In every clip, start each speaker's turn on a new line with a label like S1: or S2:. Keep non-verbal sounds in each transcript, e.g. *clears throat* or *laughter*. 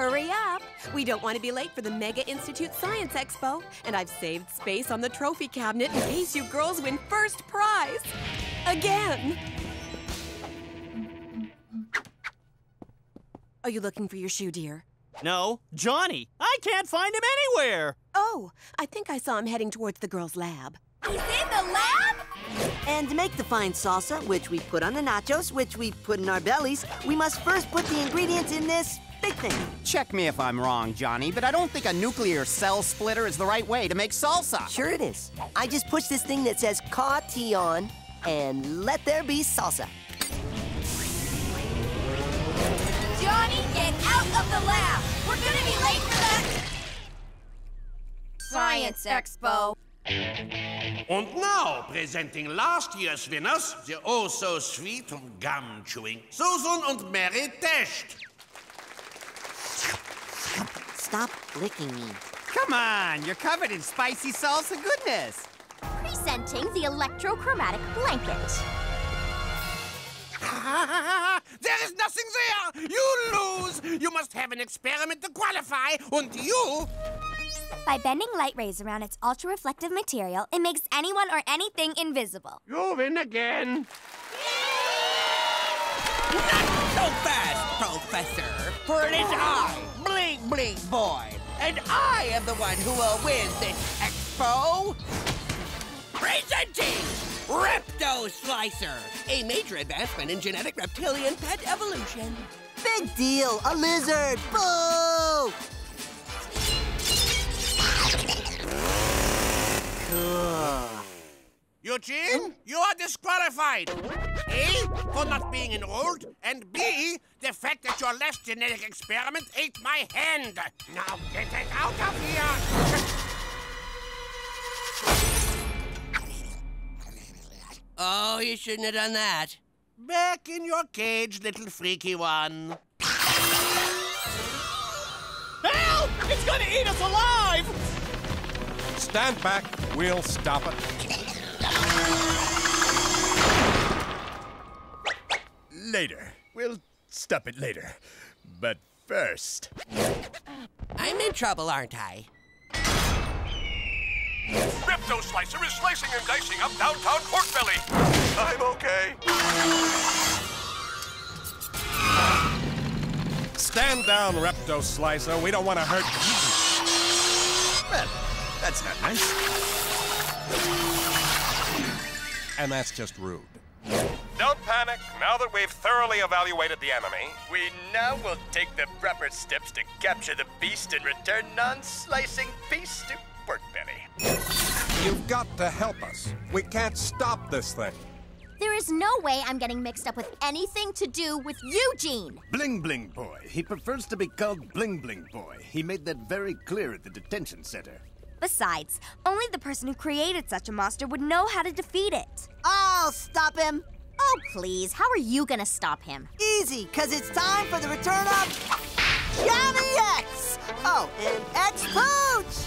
S1: Hurry up. We don't want to be late for the Mega Institute Science Expo. And I've saved space on the trophy cabinet in case you girls win first prize. Again. Are you looking for your shoe, dear?
S2: No, Johnny. I can't find him anywhere.
S1: Oh, I think I saw him heading towards the girls' lab.
S3: He's in the lab?
S4: And to make the fine salsa, which we put on the nachos, which we put in our bellies, we must first put the ingredients in this big thing.
S5: Check me if I'm wrong, Johnny, but I don't think a nuclear cell splitter is the right way to make salsa.
S4: Sure it is. I just push this thing that says Ca Tea on, and let there be salsa.
S3: Johnny, get out of the lab! We're gonna be late for that Science Expo.
S6: And now, presenting last year's winners, the oh so sweet gum chewing Susan and Mary Test.
S4: Stop licking me.
S5: Come on, you're covered in spicy salsa goodness.
S3: Presenting the electrochromatic blanket. *laughs*
S6: there is nothing there! You lose! You must have an experiment to qualify, and you...
S3: By bending light rays around its ultra-reflective material, it makes anyone or anything invisible.
S6: You win again!
S7: Not so fast, Professor! For it is I, Bling Bling Boy, and I am the one who will win this expo! Presenting Repto Slicer, a major advancement in genetic reptilian pet evolution.
S4: Big deal! A lizard! Boo!
S6: Eugene, you are disqualified. A, for not being enrolled, and B, the fact that your last genetic experiment ate my hand. Now get it out of here!
S7: Oh, you shouldn't have done that.
S6: Back in your cage, little freaky one.
S2: Help! It's gonna eat us alive!
S8: Stand back. We'll stop it.
S9: Later. We'll stop it later. But first.
S7: I'm in trouble, aren't I?
S8: Repto Slicer is slicing and dicing up downtown pork belly. I'm okay. Stand down, Repto Slicer. We don't want to hurt you.
S9: Well, that's not nice.
S8: And that's just rude. Don't panic. Now that we've thoroughly evaluated the enemy,
S9: We now will take the proper steps to capture the beast and return non-slicing peace to pork belly.
S8: you've got to help us. We can't stop this thing.
S3: There is no way I'm getting mixed up with anything to do with Eugene.
S9: Bling Bling Boy. He prefers to be called Bling Bling Boy. He made that very clear at the detention center.
S3: Besides, only the person who created such a monster would know how to defeat it.
S4: I'll stop him!
S3: Oh, please, how are you gonna stop him?
S4: Easy, because it's time for the return of Johnny X! Oh, and X Pooch!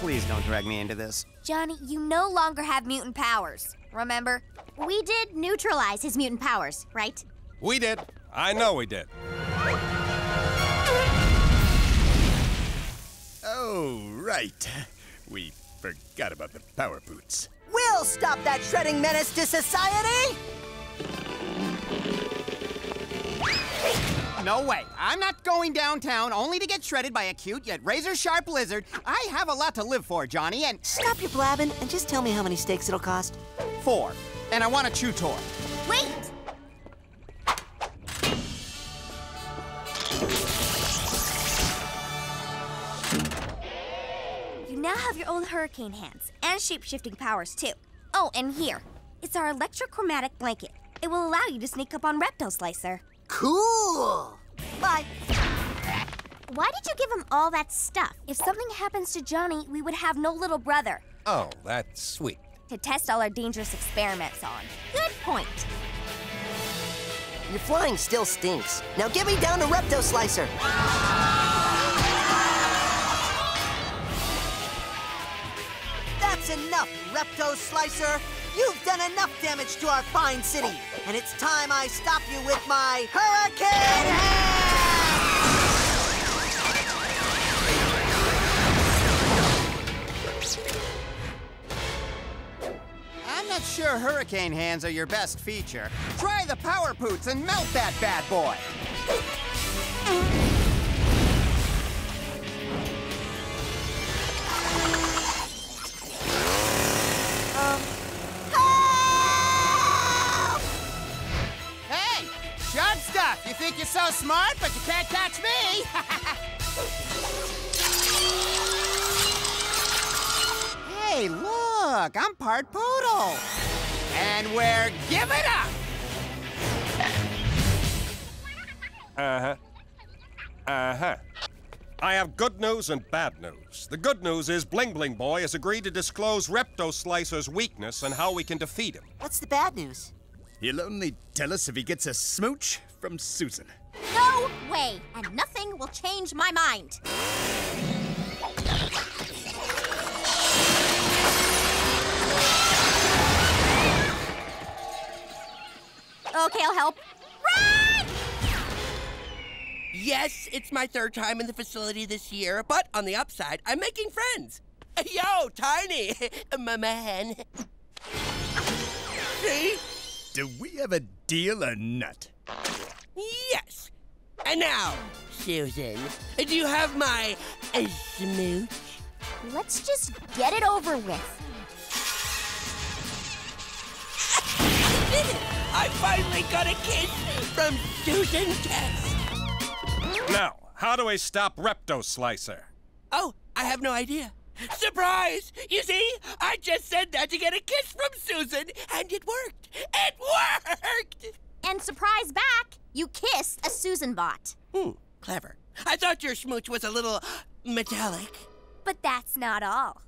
S5: Please don't drag me into this.
S3: Johnny, you no longer have mutant powers, remember? We did neutralize his mutant powers, right?
S8: We did. I know we did.
S9: Oh, right. We forgot about the power boots.
S4: We'll stop that shredding menace to society!
S5: No way. I'm not going downtown only to get shredded by a cute yet razor sharp lizard. I have a lot to live for, Johnny, and
S4: Stop your blabbing and just tell me how many steaks it'll cost.
S5: four. And I want a chew toy.
S3: Wait! Now have your own hurricane hands and shape-shifting powers too. Oh, and here, it's our electrochromatic blanket. It will allow you to sneak up on Repto Slicer.
S4: Cool! Bye.
S3: Why did you give him all that stuff? If something happens to Johnny, we would have no little brother
S8: Oh, that's sweet.
S3: to test all our dangerous experiments on. Good point.
S4: Your flying still stinks. Now get me down to Repto Slicer. That's enough, Repto Slicer. You've done enough damage to our fine city, and it's time I stop you with my Hurricane hands!
S5: I'm not sure hurricane hands are your best feature. Try the power poots and melt that bad boy! Sharp stuff. You think you're so smart, but you can't catch me. *laughs* hey, look, I'm part poodle. And we're giving up.
S8: Uh-huh. Uh-huh. I have good news and bad news. The good news is Bling Bling Boy has agreed to disclose Repto Slicer's weakness and how we can defeat him.
S4: What's the bad news?
S10: He'll only tell us if he gets a smooch from Susan.
S3: No way, and nothing will change my mind. Okay, I'll help. Run!
S7: Yes, it's my third time in the facility this year, but on the upside, I'm making friends. *laughs* Yo, Tiny, *laughs* my man. *laughs* See?
S10: Do we have a deal or not?
S7: Yes. And now, Susan, do you have my uh, smooch?
S3: Let's just get it over with.
S7: Did *laughs* it! I finally got a kiss from Susan Test.
S8: Now, how do I stop Repto Slicer?
S7: Oh, I have no idea. Surprise! You see, I just said that to get a kiss from Susan, and it worked. It worked!
S3: And surprise back, you kissed a Susan bot.
S7: Hmm, clever. I thought your smooch was a little metallic.
S3: But that's not all.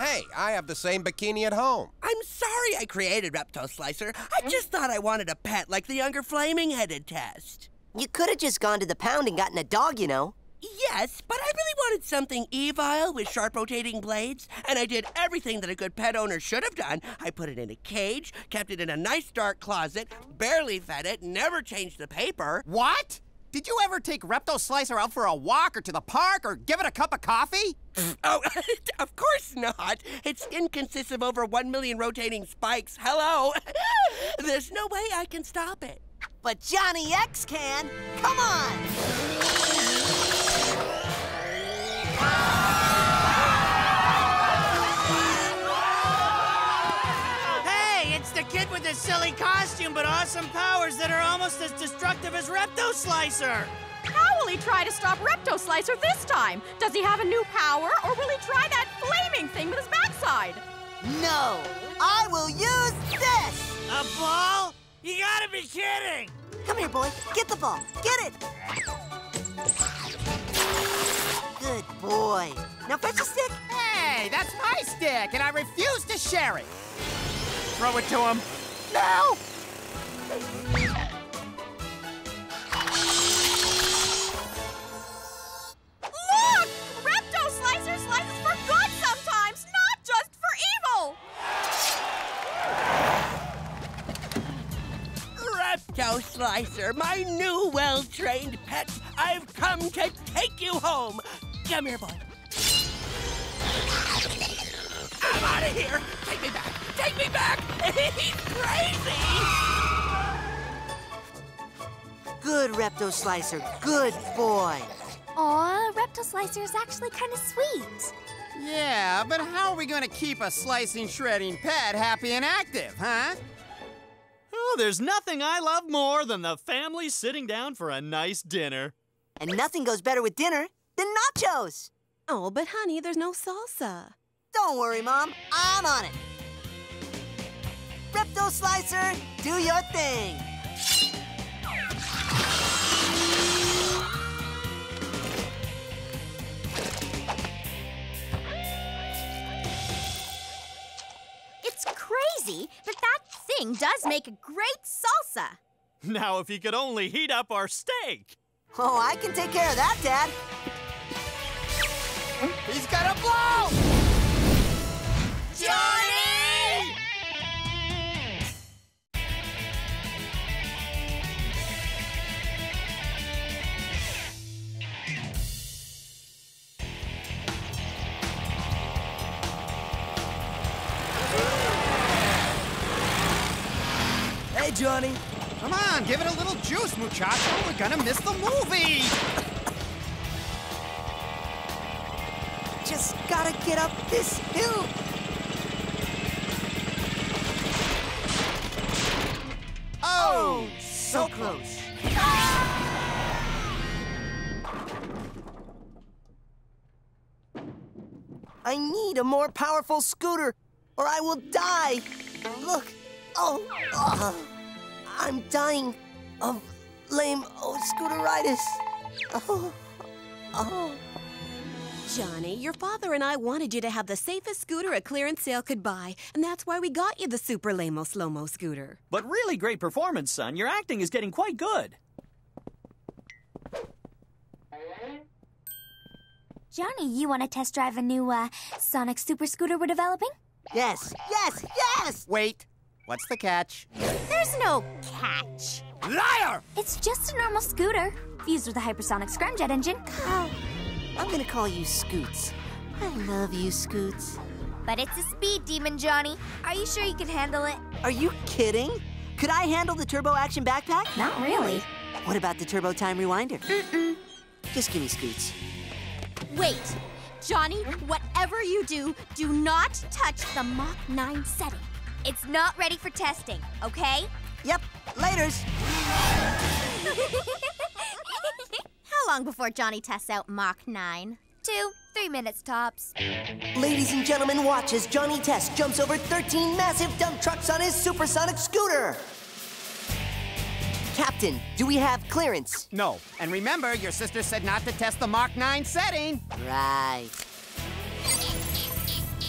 S8: Hey, I have the same bikini at home.
S7: I'm sorry I created Repto Slicer. I just thought I wanted a pet like the younger Flaming Headed test.
S4: You could have just gone to the pound and gotten a dog, you know.
S7: Yes, but I really wanted something evil with sharp rotating blades, and I did everything that a good pet owner should have done. I put it in a cage, kept it in a nice dark closet, barely fed it, never changed the paper.
S5: What? Did you ever take Repto Slicer out for a walk or to the park or give it a cup of coffee? *laughs*
S7: Oh, *laughs* of course not. Its skin consists of over one million rotating spikes. Hello. *laughs* There's no way I can stop it.
S4: But Johnny X can. Come on!
S2: Hey, it's the kid with the silly costume but awesome powers that are almost as destructive as Repto Slicer.
S11: How will he try to stop Repto Slicer this time? Does he have a new power, or will he try that flaming thing with his backside?
S4: No! I will use this!
S2: A ball? You gotta be kidding!
S4: Come here, boy. Get the ball. Get it! Good boy. Now fetch a stick.
S5: Hey, that's my stick, and I refuse to share it.
S2: Throw it to him.
S5: No!
S11: Slicer,
S7: my new well-trained pet, I've come to take you home. Come here, boy. I'm out of here. Take me back. Take me back. *laughs* He's crazy.
S4: Good, Repto Slicer. Good boy.
S3: Aw, Repto Slicer is actually kind of sweet.
S5: Yeah, but how are we gonna keep a slicing, shredding pet happy and active, huh?
S2: There's nothing I love more than the family sitting down for a nice dinner.
S4: And nothing goes better with dinner than nachos.
S1: Oh, but honey, there's no salsa.
S4: Don't worry, Mom. I'm on it. Repto Slicer, do your thing.
S3: It's crazy, but that thing does make a great salsa.
S2: Now, if he could only heat up our steak.
S4: Oh, I can take care of that, Dad.
S5: He's gonna blow!
S7: Johnny!
S4: Johnny.
S5: Come on, give it a little juice, muchacho. We're gonna miss the movie.
S4: Just gotta get up this hill.
S5: Oh, oh so close.
S4: I need a more powerful scooter, or I will die. Look. Oh, ugh. I'm dying of lame old scooteritis. Oh, oh.
S1: Johnny, your father and I wanted you to have the safest scooter a clearance sale could buy, and that's why we got you the Super Lamo Slow Mo scooter.
S12: But really great performance, son. Your acting is getting quite good.
S3: Johnny, you want to test drive a new uh, Sonic Super Scooter we're developing?
S4: Yes, yes, yes!
S5: Wait, what's the catch?
S3: There's no catch.
S5: Liar!
S3: It's just a normal scooter, fused with a hypersonic scramjet engine.
S4: Oh, I'm gonna call you Scoots. I love you, Scoots.
S3: But it's a speed demon, Johnny. Are you sure you can handle it?
S4: Are you kidding? Could I handle the turbo action backpack?
S3: Not really.
S4: What about the turbo time rewinder?
S3: Mm-mm.
S4: Just give me Scoots.
S11: Wait, Johnny, whatever you do, do not touch the Mach 9 setting.
S3: It's not ready for testing, okay?
S4: Yep, laters. *laughs*
S11: How long before Johnny tests out Mach 9?
S3: Two, three minutes tops.
S4: Ladies and gentlemen, watch as Johnny Test jumps over 13 massive dump trucks on his supersonic scooter. Captain, do we have clearance?
S5: No. And remember, your sister said not to test the Mach 9 setting.
S4: Right.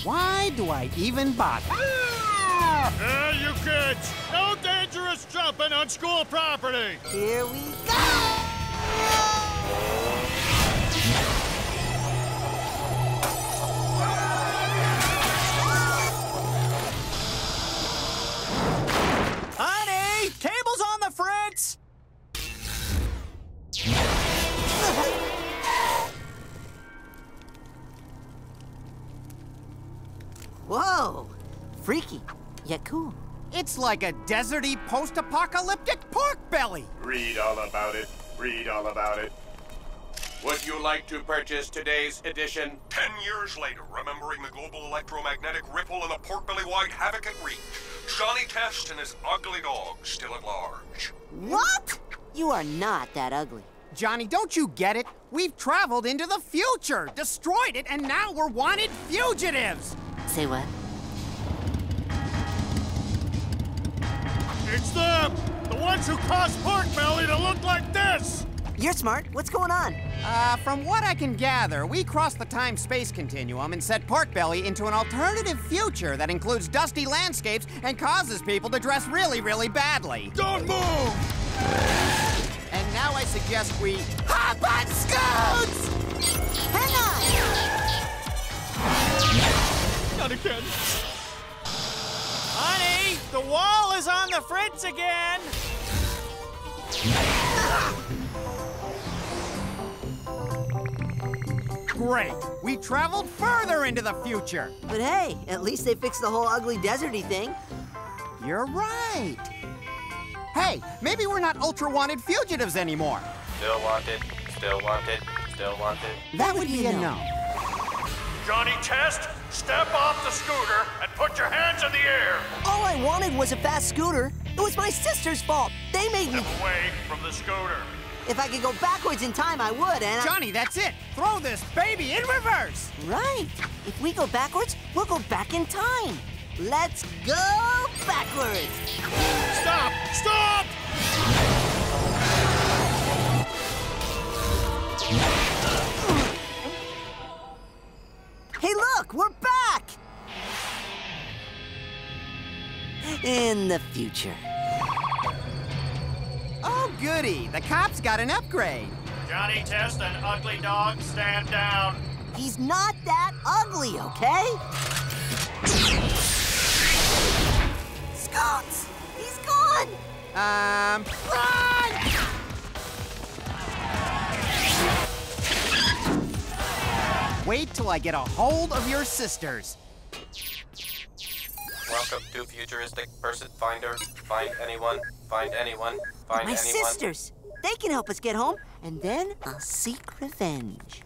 S5: Why do I even bother?
S13: Hey, you kids! No dangerous jumping on school property!
S4: Here we go!
S5: It's like a deserty post-apocalyptic pork belly.
S6: Read all about it. Read all about it. Would you like to purchase today's edition?
S8: Ten years later, remembering the global electromagnetic ripple and the pork-belly-wide havoc it wreaked, Johnny Test and his ugly dog still at large.
S4: What? You are not that ugly.
S5: Johnny, don't you get it? We've traveled into the future, destroyed it, and now we're wanted fugitives.
S4: Say what?
S13: It's them! The ones who caused Pork Belly to look like this!
S4: You're smart. What's going on?
S5: Uh, from what I can gather, we crossed the time-space continuum and set Porkbelly into an alternative future that includes dusty landscapes and causes people to dress really, really badly.
S13: Don't move!
S5: And now I suggest we hop on scoots!
S4: Hang on!
S12: Not again.
S2: Honey, the wall is on the fritz again!
S5: Great! We traveled further into the future!
S4: But hey, at least they fixed the whole ugly deserty thing.
S5: You're right! Hey, maybe we're not ultra-wanted fugitives anymore.
S9: Still wanted, still wanted, still wanted.
S5: That would be a no.
S13: Johnny Test, step off the scooter and put your hands in the air!
S4: All I wanted was a fast scooter. It was my sister's fault. They made me.
S13: Step away from the scooter.
S4: If I could go backwards in time, I would, and I...
S5: Johnny, that's it! Throw this baby in reverse!
S4: Right. If we go backwards, we'll go back in time. Let's go backwards.
S13: Stop! Stop!
S4: In the future.
S5: Oh, goody! The cops got an upgrade.
S13: Johnny Test and Ugly Dog, stand down.
S4: He's not that ugly, okay? Scoots! He's gone!
S5: Um, run! Wait till I get a hold of your sisters.
S9: Womp
S14: Welcome to Futuristic Person Finder. Find anyone. Find anyone. Find
S4: My
S14: anyone.
S4: sisters. They can help us get home, and then I'll seek revenge.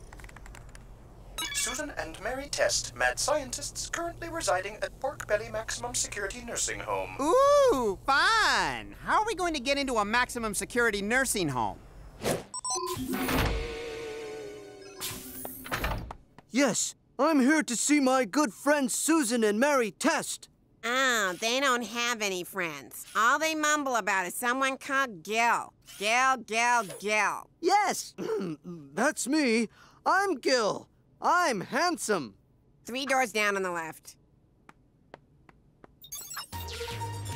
S15: Susan and Mary Test, mad scientists currently residing at Pork Belly Maximum Security Nursing Home.
S5: Ooh, fun! How are we going to get into a maximum security nursing home?
S16: Yes, I'm here to see my good friends Susan and Mary Test.
S17: Oh, they don't have any friends. All they mumble about is someone called Gil. Gil, Gil, Gil.
S16: Yes, *clears throat* that's me. I'm Gil. I'm handsome.
S17: Three doors down on the left.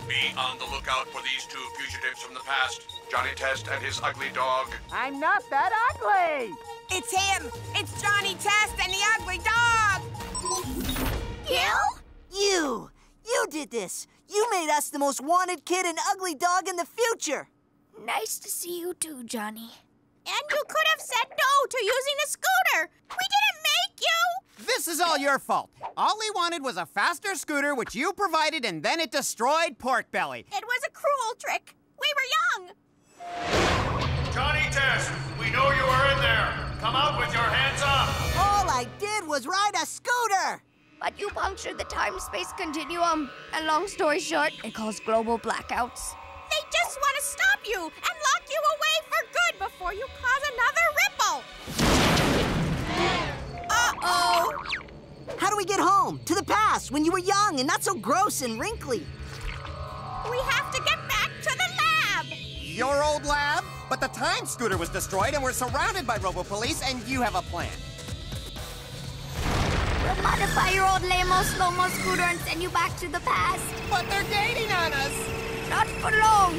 S6: Be on the lookout for these two fugitives from the past, Johnny Test and his ugly dog.
S18: I'm not that ugly!
S17: It's him! It's Johnny Test and the ugly dog!
S4: Gil? You! You did this! You made us the most wanted kid and ugly dog in the future!
S3: Nice to see you too, Johnny.
S11: And you could have said no to using the scooter. We didn't make you.
S5: This is all your fault. All he wanted was a faster scooter, which you provided, and then it destroyed Pork Belly.
S11: It was a cruel trick. We were young.
S13: Johnny Test, we know you are in there. Come out with your hands up.
S4: All I did was ride a scooter!
S3: But you punctured the time-space continuum, and long story short, it caused global blackouts.
S11: They just want to stop you and lock you away for good before you cause another ripple.
S4: Uh-oh! How do we get home? To the past, when you were young and not so gross and wrinkly.
S11: We have to get back to the lab.
S5: Your old lab? But the time scooter was destroyed and we're surrounded by Robo Police, and you have a plan.
S3: We'll modify your old lame-o slow-mo scooter and send you back to the past.
S5: But they're dating on us.
S3: Not for long.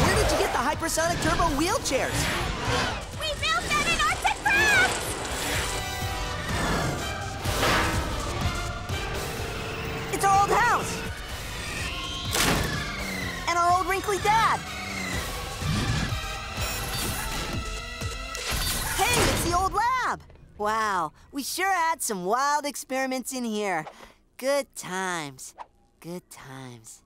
S4: Where did you get the hypersonic turbo wheelchairs?
S11: We built them in arts and crafts.
S4: It's our old house! And our old wrinkly dad! The lab! Wow, we sure had some wild experiments in here. Good times. Good times.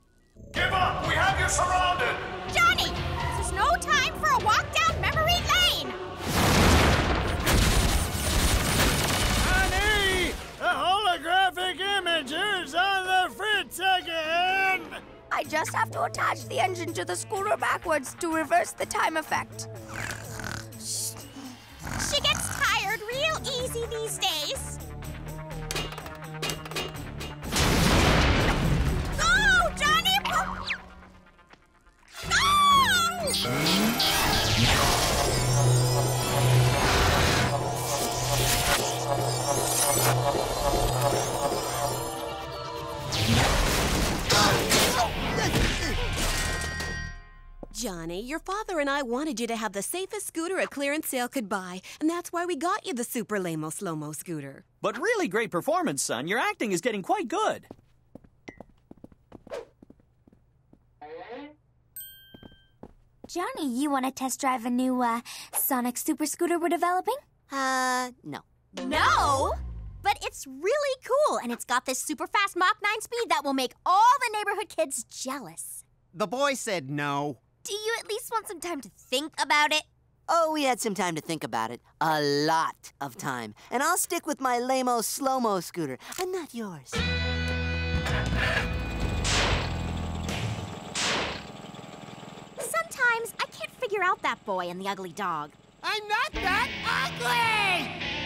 S13: Give up! We have you surrounded!
S11: Johnny, this is no time for a walk down memory lane.
S13: Honey! A holographic image is on the fritz again!
S3: I just have to attach the engine to the scooter backwards to reverse the time effect.
S11: She gets tired real easy these days.
S1: Your father and I wanted you to have the safest scooter a clearance sale could buy, and that's why we got you the Super Lamo Slow-Mo scooter.
S12: But really great performance, son. Your acting is getting quite good.
S3: Johnny, you want to test drive a new uh, Sonic Super Scooter we're developing?
S4: Uh, no.
S11: No! But it's really cool, and it's got this super fast Mach 9 speed that will make all the neighborhood kids jealous.
S5: The boy said no.
S3: Do you at least want some time to think about it?
S4: Oh, we had some time to think about it. A lot of time. And I'll stick with my lame-o slow-mo scooter. I'm not yours.
S11: Sometimes I can't figure out that boy and the ugly dog.
S5: I'm not that ugly!